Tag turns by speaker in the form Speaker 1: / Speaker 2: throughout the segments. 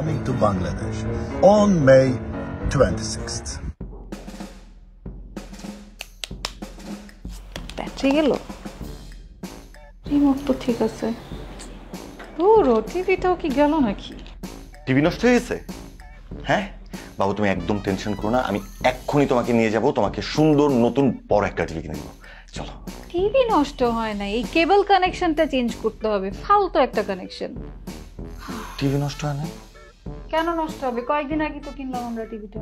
Speaker 1: coming to Bangladesh on May 26th.
Speaker 2: Battery গেল? Remote তো ঠিক আছে। ও টিভিটাও কি গেল নাকি?
Speaker 3: টিভি নষ্ট হয়ে গেছে? হ্যাঁ? বাবু তুমি একদম টেনশন করো না আমি এক্ষুনি তোমাকে নিয়ে যাব তোমাকে সুন্দর নতুন বড় একটা টিভি কিনে দেবো। চলো।
Speaker 2: টিভি নষ্ট হয় না এই কেবল কানেকশনটা চেঞ্জ করতে হবে ফালতু একটা কানেকশন
Speaker 3: টিভি নষ্ট হয় না?
Speaker 2: কেন নষ্ট হবে? কয়েকদিন আগে তো কিনলাম আমরা টিভিটা।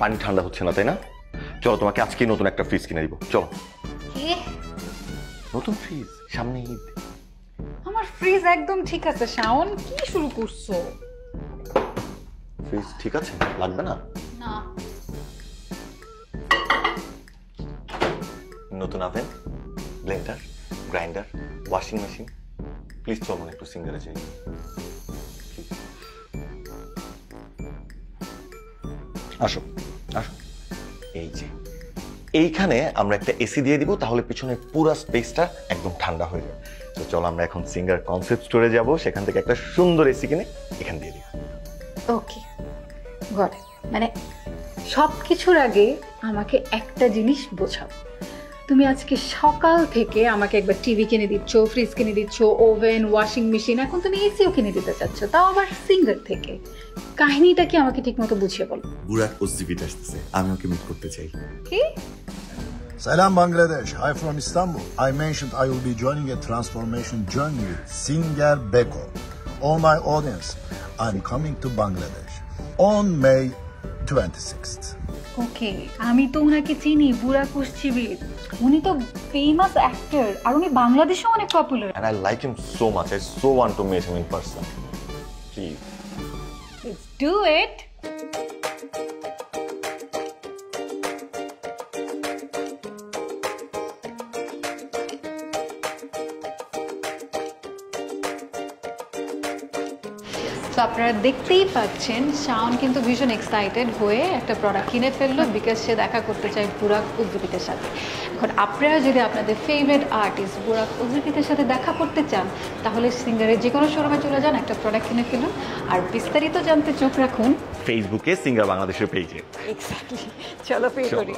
Speaker 3: পানি ঠান্ডা হচ্ছে না তাই না? চলো তোমাকে আজকে নতুন একটা ফ্রিজ কিনে দিব। চলো। নতুন ফ্রিজ সামনে ঈদ।
Speaker 2: আমার ফ্রিজ একদম ঠিক আছে শাওন। কি শুরু করছ?
Speaker 3: ফ্রিজ ঠিক আছে? লাগবে না?
Speaker 2: না।
Speaker 3: নতুন oven blender grinder washing machine please চলো না একটু সিঙ্গারে যাই। আসো আসো। এই যে এইখানে আমরা একটা এসি দিয়ে দিব তাহলে পিছনে পুরো স্পেসটা একদম ঠান্ডা হয়ে যাবে। তো চলো আমরা এখন সিঙ্গার কনসেপ্ট স্টোরে যাব সেখান থেকে একটা সুন্দর এসি কিনে এখান দিয়ে দিব
Speaker 2: ওকে গট মানে সব কিছুর আগে আমাকে একটা জিনিস বোঝাও। তুমি আজকে সকাল থেকে আমাকে একবার টিভি কিনে দিচ্ছ ফ্রিজ কিনে দিচ্ছ ওভেন ওয়াশিং মেশিন এখন তুমি এসিও কিনে দিতে চাচ্ছ তাও আবার সিঙ্গার থেকে। কাহিনিটা কি আমাকে ঠিক মতো বুঝিয়ে বলো?
Speaker 3: বুড়ার আমি ওকে মিট করতে চাই।
Speaker 2: কি?
Speaker 1: সালাম Bangladesh hi from Istanbul I mentioned I will be joining a transformation journey with Singer Beko all my audience I Bangladesh on May 26th
Speaker 2: okay আমি তো ওনাকে চিনি বুড়া কুশ্চিবির। উনি তো ফেমাস অ্যাক্টর আর উনি বাংলাদেশেও অনেক popular
Speaker 3: and I like him so much I so want to meet him in person please
Speaker 2: let's do it তো আপনারা দেখতেই পাচ্ছেন শাওন কিন্তু ভীষণ এক্সাইটেড হয়ে একটা প্রোডাক্ট কিনে ফেলল বিকজ সে দেখা করতে চায় বুরাক উদ্যোগীদের সাথে। এখন আপনারা যদি আপনাদের ফেভারিট আর্টিস্ট বুরাক উদ্যোগীদের সাথে দেখা করতে চান তাহলে সিঙ্গারের যে কোনো শোরুমে চলে যান একটা প্রোডাক্ট কিনে ফেলুন। আর বিস্তারিত জানতে চোখ রাখুন
Speaker 3: ফেসবুকে সিঙ্গার বাংলাদেশের পেজে
Speaker 2: এক্স্যাক্টলি চলো পে করি।